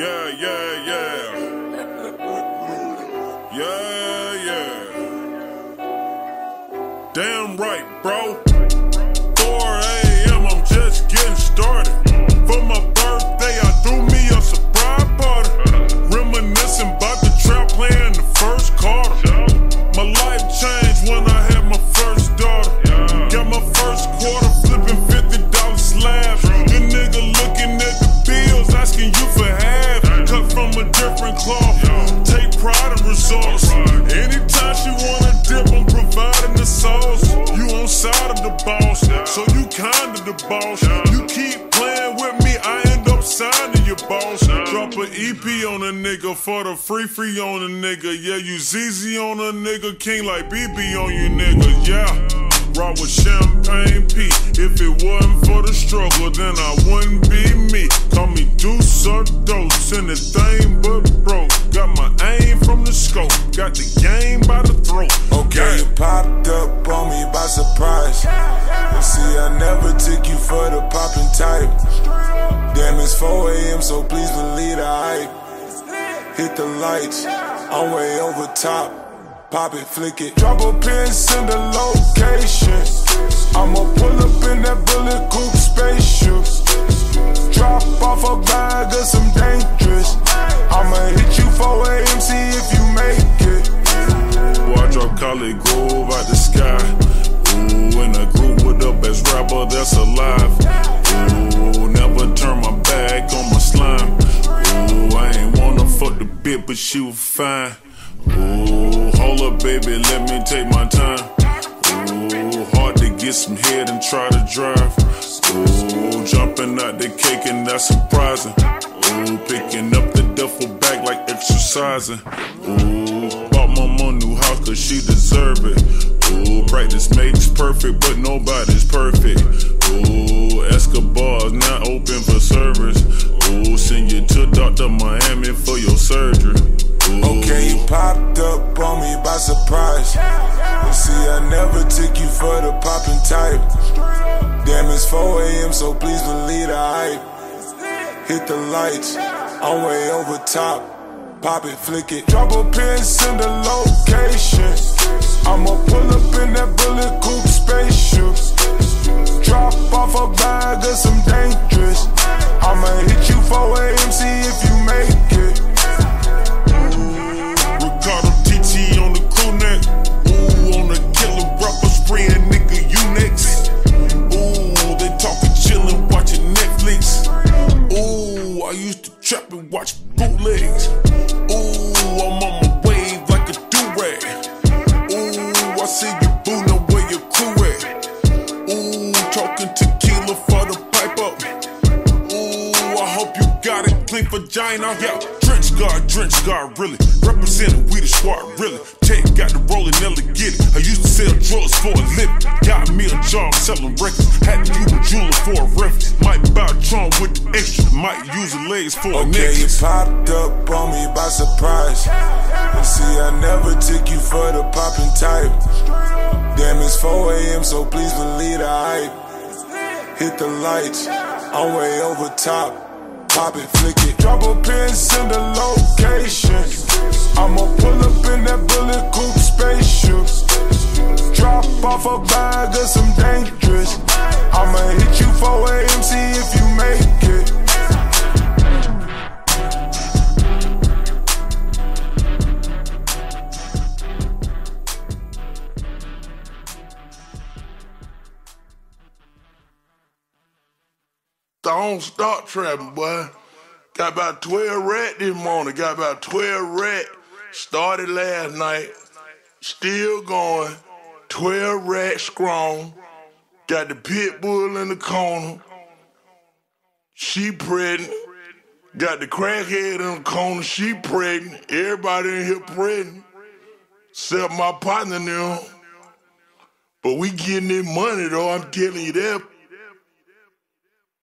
Yeah, yeah, yeah. Yeah, yeah. Damn right, bro. Cloth. Take pride in results. Anytime she wanna dip, I'm providing the sauce. You on side of the boss, so you kinda the boss. You keep playing with me, I end up signing your boss. Drop a EP on a nigga for the free free on a nigga. Yeah, you ZZ on a nigga, king like BB on you nigga. Yeah. Rock with champagne P. If it wasn't for the struggle, then I wouldn't for the popping type. Damn, it's 4 a.m., so please believe the hype. Hit the lights, I'm way over top. Pop it, flick it, drop a pin, send a location. I'ma pull up in that bullet coupe spaceship. Drop off a bag of some dangerous. I'ma hit you 4 a.m., see if you make it. I drop Collie Grove out the sky. Rapper that's alive. Ooh, never turn my back on my slime. Ooh, I ain't wanna fuck the bit, but she was fine. Ooh, hold up, baby, let me take my time. Ooh, hard to get some head and try to drive. Ooh, jumping out the cake and that's surprising. Ooh, picking up the duffel bag like exercising. Ooh, bought my mom new house cause she deserve it. Ooh, practice makes perfect, but nobody's by surprise. And see, I never took you for the popping type. Damn, it's 4 a.m., so please believe the hype. Hit the lights, I'm way over top. Pop it, flick it, drop a pin, send a location. I'ma pull up in that Ooh, I hope you got it clean vagina. Yeah, drench guard, drench guard, really. Representing we the squad, really. Tech got the rolling, Nelly get it. I used to sell drugs for a living. Got me a job selling records. Had to use a jeweler for a reference. Might buy a Tron with the extra. Might use the legs for a Okay, you popped up on me by surprise. And see, I never took you for the popping type. Damn, it's 4 a.m., so please believe the hype. Hit the lights, I'm way over top. Pop it, flick it, drop a pin, send a location. I'ma pull up in that bullet coupe spaceship. Drop off a bag of some dangerous. I'ma hit you 4 a.m., Don't start trapping, boy. Got about 12 rat this morning. Got about 12 rat. Started last night. Still going. 12 rat strong. Got the pit bull in the corner. She pregnant. Got the crackhead in the corner. She pregnant. Everybody in here pregnant. Except my partner now. But we getting this money though. I'm telling you that